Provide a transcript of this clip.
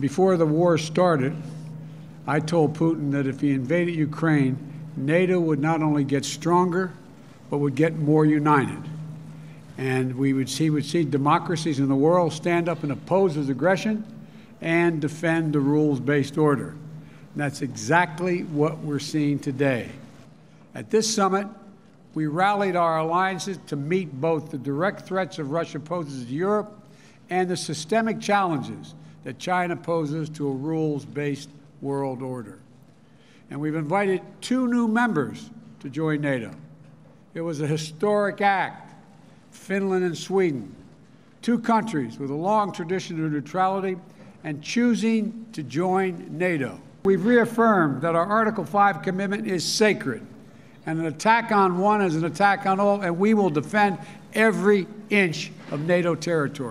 Before the war started, I told Putin that if he invaded Ukraine, NATO would not only get stronger, but would get more united. And we would see, would see democracies in the world stand up and oppose his aggression and defend the rules based order. And that's exactly what we're seeing today. At this summit, we rallied our alliances to meet both the direct threats of Russia poses to Europe and the systemic challenges that China poses to a rules based world order. And we've invited two new members to join NATO. It was a historic act Finland and Sweden, two countries with a long tradition of neutrality and choosing to join NATO. We've reaffirmed that our Article 5 commitment is sacred, and an attack on one is an attack on all, and we will defend every inch of NATO territory.